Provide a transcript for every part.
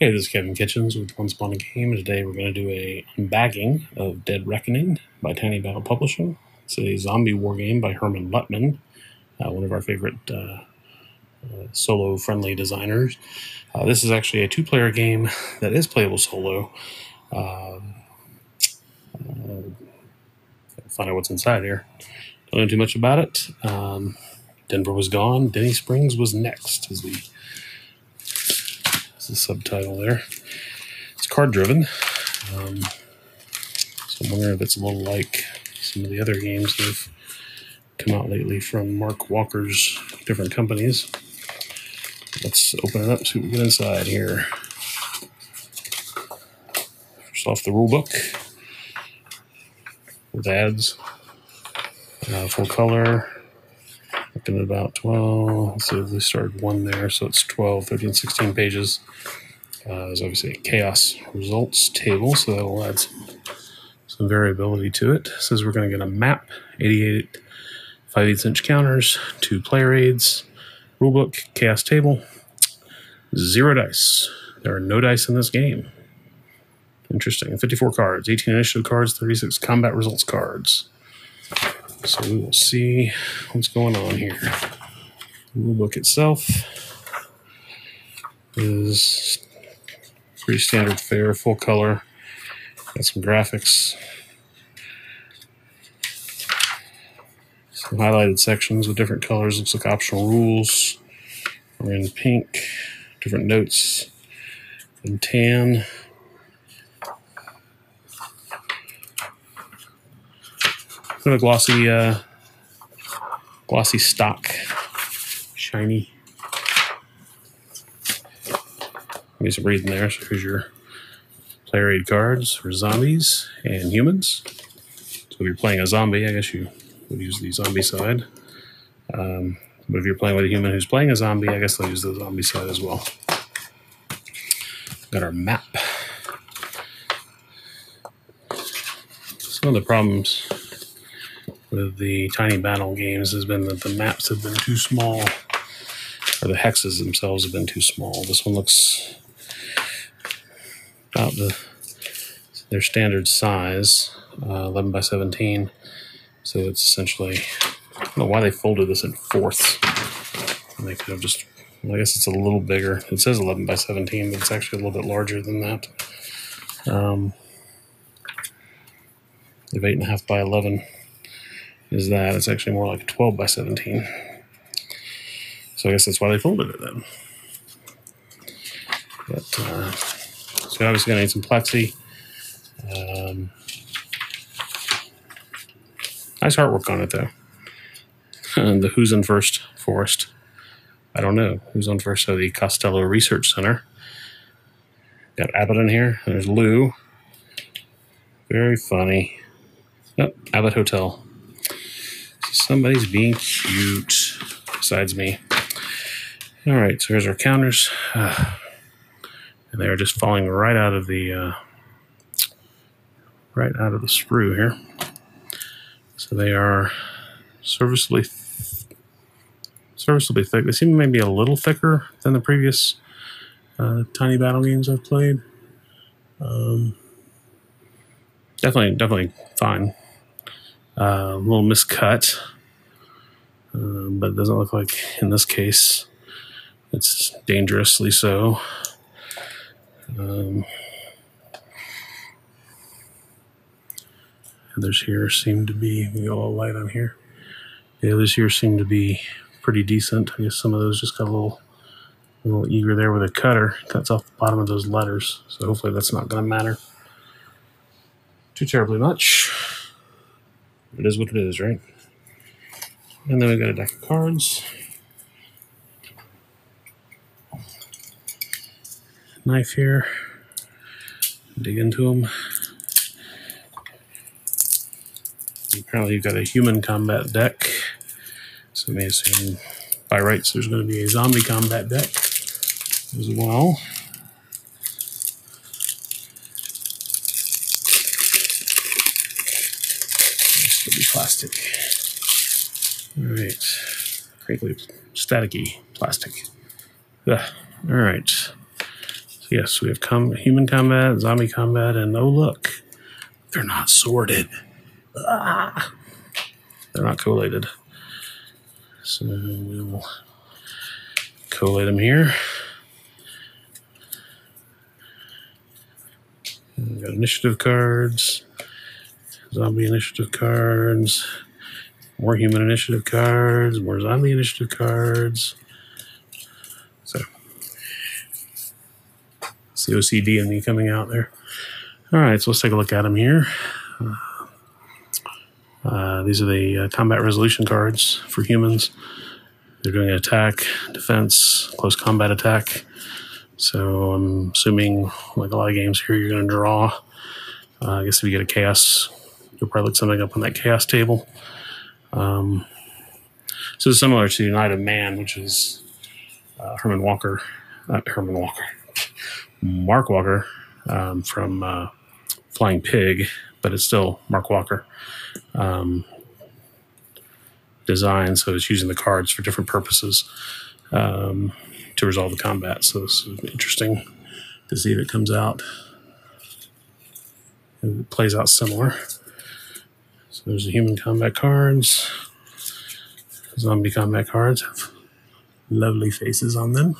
Hey, this is Kevin Kitchens with Ones Upon a Game. Today we're going to do a unbagging of Dead Reckoning by Tiny Battle Publishing. It's a zombie war game by Hermann Luttmann, uh, one of our favorite uh, uh, solo-friendly designers. Uh, this is actually a two-player game that is playable solo. Um, uh, find out what's inside here. Don't know too much about it. Um, Denver was gone. Denny Springs was next, as we the subtitle there. It's card driven. Um, so I'm wondering if it's a little like some of the other games that have come out lately from Mark Walker's different companies. Let's open it up, see what we get inside here. First off, the rule book with ads, uh, full color, looking at about 12 Let's so they started one there so it's 12 13 16 pages. Uh, there's obviously a chaos results table so that'll add some, some variability to it. it says we're going to get a map 88 5 8 inch counters two player aids rulebook chaos table zero dice. There are no dice in this game. Interesting. 54 cards 18 initiative cards 36 combat results cards so we will see what's going on here. The rulebook itself is pretty standard fare, full color. Got some graphics. Some highlighted sections with different colors. Looks like optional rules. We're in pink. Different notes in tan. Kind of glossy, uh, glossy stock, shiny. Give some reading there. So here's your player aid cards for zombies and humans. So if you're playing a zombie, I guess you would use the zombie side. Um, but if you're playing with a human who's playing a zombie, I guess they'll use the zombie side as well. Got our map. Some of the problems with the tiny battle games has been that the maps have been too small, or the hexes themselves have been too small. This one looks about the their standard size, uh, 11 by 17. So it's essentially, I don't know why they folded this in fourths. They could have just, well, I guess it's a little bigger. It says 11 by 17, but it's actually a little bit larger than that. Um, they have 8.5 by 11 is that it's actually more like 12 by 17. So I guess that's why they folded it then. But, uh, so obviously gonna need some plexi. Um, nice artwork on it though. And the Who's in First Forest. I don't know who's on first. So the Costello Research Center. Got Abbott in here. There's Lou. Very funny. Oh, Abbott Hotel. Somebody's being cute besides me. All right, so here's our counters. Uh, and they're just falling right out of the uh, right out of the sprue here. So they are serviceably serviceably thick. They seem maybe a little thicker than the previous uh, tiny battle games I've played. Um, definitely, definitely fine. Uh, a little miscut, um, but it doesn't look like in this case it's dangerously so. Um, others here seem to be, we little light on here. The others here seem to be pretty decent. I guess some of those just got a little, a little eager there with a cutter. Cuts off the bottom of those letters. So hopefully that's not going to matter too terribly much. It is what it is, right? And then we got a deck of cards. Knife here. Dig into them. Apparently you've got a human combat deck. So may assume by rights there's going to be a zombie combat deck as well. be plastic. All right. Crinkly, staticky plastic. Ugh. All right. So yes, we have com- human combat, zombie combat, and oh look, they're not sorted. Ah, they're not collated. So we'll collate them here. We got initiative cards, zombie initiative cards, more human initiative cards, more zombie initiative cards. So, COCD and me coming out there. All right, so let's take a look at them here. Uh, these are the uh, combat resolution cards for humans. They're doing attack, defense, close combat attack. So I'm assuming, like a lot of games here, you're going to draw. Uh, I guess if you get a chaos, you'll probably look something up on that chaos table. Um, so similar to of Man, which is uh, Herman Walker, not Herman Walker, Mark Walker um, from uh, Flying Pig, but it's still Mark Walker um, design. So it's using the cards for different purposes um, to resolve the combat. So it's interesting to see if it comes out. It plays out similar. So there's the human combat cards. Zombie combat cards have lovely faces on them.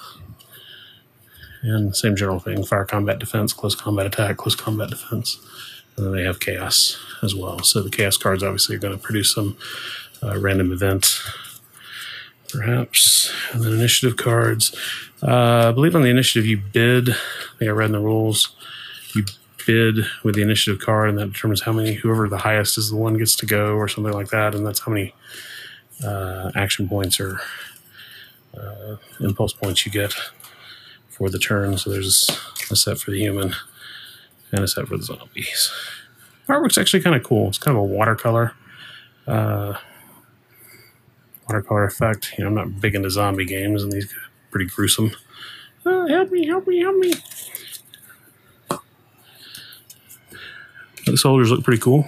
And same general thing fire combat defense, close combat attack, close combat defense. And then they have chaos as well. So the chaos cards obviously are going to produce some uh, random event, perhaps. And then initiative cards. Uh, I believe on the initiative you bid. I think I read in the rules. You bid with the initiative card, and that determines how many. Whoever the highest is, the one gets to go, or something like that. And that's how many uh, action points or uh, impulse points you get for the turn. So there's a set for the human and a set for the zombies. Artwork's actually kind of cool. It's kind of a watercolor, uh, watercolor effect. You know, I'm not big into zombie games, and these are pretty gruesome. Uh, help me! Help me! Help me! The soldiers look pretty cool.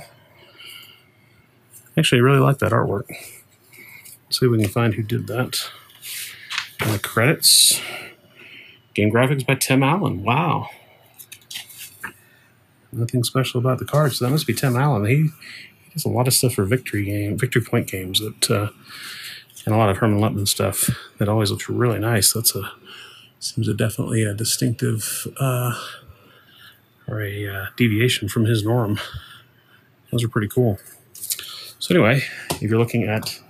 Actually, I really like that artwork. Let's see if we can find who did that. And the credits. Game graphics by Tim Allen. Wow. Nothing special about the cards. That must be Tim Allen. He, he does a lot of stuff for victory game, victory point games that, uh, and a lot of Hermann Luttmann stuff that always looks really nice. That's a seems a definitely a distinctive uh, or a uh, deviation from his norm. Those are pretty cool. So anyway, if you're looking at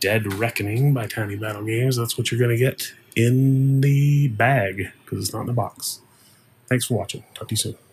Dead Reckoning by Tiny Battle Games, that's what you're going to get in the bag because it's not in the box. Thanks for watching. Talk to you soon.